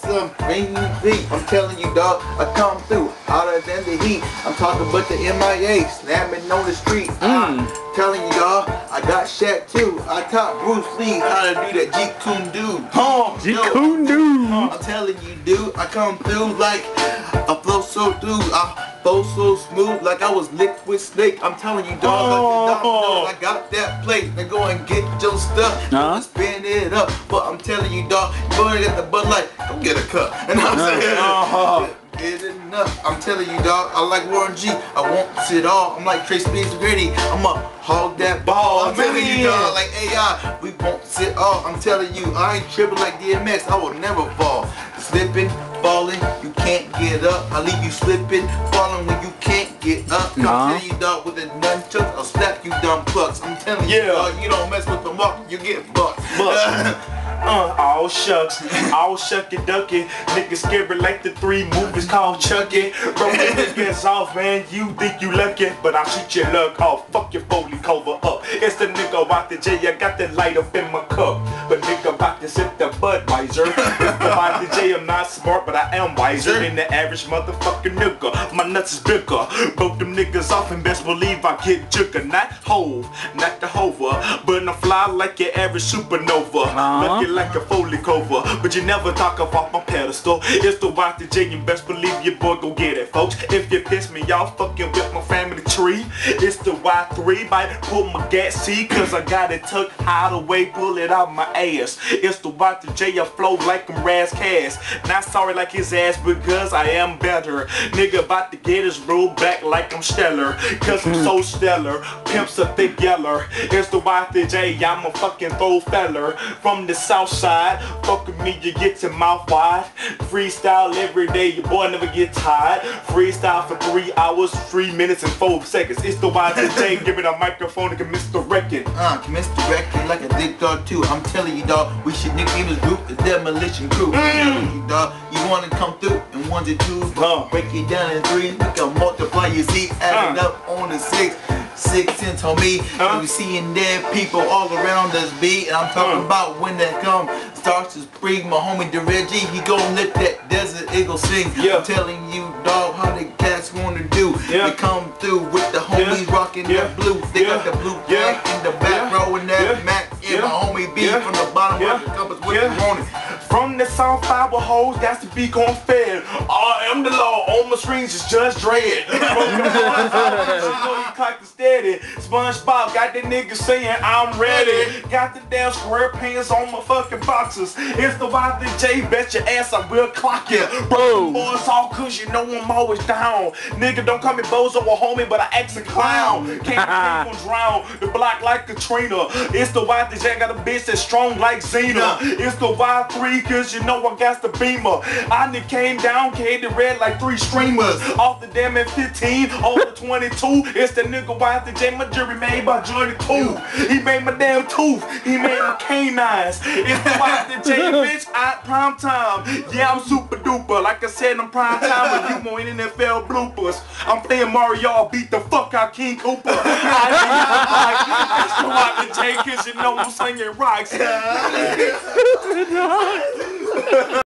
some feet. I'm telling you, dog, I come through hotter than the heat. I'm talking about the MIA, slamming on the street. Mm. I'm telling you, dog, I got Shaq too. I taught Bruce Lee how to do that Jeet Kune Do. Huh, Jeet. Kune Do. I'm telling you, dude, I come through like I flow so through. I flow so smooth like I was liquid snake. I'm telling you, dog, Oh. I got that plate. Now go and get your stuff. Uh-huh. Spin it up. But I'm telling you, dog, go and get the Bud Light. Go get a cup. And I'm saying, Uh-huh. Enough. I'm telling you, dog. I like Warren G. I want it all. I'm like Trace Speeds Gritty. I'ma hog that ball. I'm telling you, dog. Like AI, we won't sit all. I'm telling you, I ain't tripping like DMX. I will never fall. Slipping, falling, you can't get up. I leave you slipping, falling when you can't get up. I'm telling you, dog, with a nunchucks, I'll slap you dumb fucks. I'm telling you, dog, you don't mess with the mark, you get bucked. Uh, all shucks, all shucky ducky. Niggas scary like the three movies called Chucky. Bro, gets off, man, you think you lucky, but I shoot your luck off. Fuck your Foley cover up. It's the nigga out the J, I got the light up in my cup. But nigga about to sip the Budweiser. About the J, I'm not smart, but I am wiser than the average motherfucking nigga. My nuts is bigger. Broke them niggas off and best believe I get jigger. Not hove, not the hover, but I fly like your average supernova. Uh-huh. Lucky like a Foley cover, but you never talk about my pedestal. It's the YTJ, and best believe your boy go get it, folks. If you piss me off, fucking with my family tree. It's the Y3, might pull my gas C, cause I got it tucked hide away, pull it out my ass. It's the YTJ, I flow like I'm Ras Kass. Not sorry like his ass, because I am better. Nigga about to get his rule back like I'm stellar, cause I'm so stellar. Pimps a thick yeller. It's the YTJ, I'm a fucking throw feller from the south side. Fuck with me, you get your mouth wide. Freestyle every day, your boy never get tired. Freestyle for three hours, three minutes, and four seconds. It's the YTJ, giving a microphone to Mr. Reckon. Uh, commence directing like a dick dog too. I'm telling you, dog, we should nickname this group the Demolition Crew. You, dog, you wanna come through in ones and twos, but Uh. break it down in threes. We can multiply your see, add it Uh. up on the six. Six cents on me. Uh. We seeing dead people all around us, B. And I'm talking Uh. about when that come starts to spring. My homie Reggie, he gon' let that desert eagle sing. Yeah. I'm telling you, dog, how the cats wanna do. Yeah. They come through with the homies Yeah. rocking Yeah. that blue. They got the blue Yeah. in the back Yeah. row and that Yeah. Mac and Yeah. my homie B Yeah. from the bottom Yeah. of the compass with Yeah. the. From the South Fiber hoes, that's the beat gon' fed. I am the law, on my screens is Judge Dredd. From the Fiber, you know you clock the steady. SpongeBob got the nigga saying I'm ready. Got the damn square pants on my fucking boxes. It's the YTJ, bet your ass I will clock you. Bro, boys all cause you know I'm always down. Nigga don't call me bozo or homie, but I act a clown. Can't gon' drown the block like Katrina. It's the YTJ, got a bitch that's strong like Xena. It's the Y3 cause you know I got the beamer. I done came down, came to red like three streamers. Off the damn F15, over 22. It's the nigga YTJ, my jury made by Johnny Tooth. He made my damn tooth. He made my canines. It's the YTJ, bitch, at prime time. Yeah, I'm super duper. Like I said, I'm prime time when you more NFL bloopers. I'm playing Mario, beat the fuck out King Koopa. I, that's the YTJ cause you know I'm slinging rocks.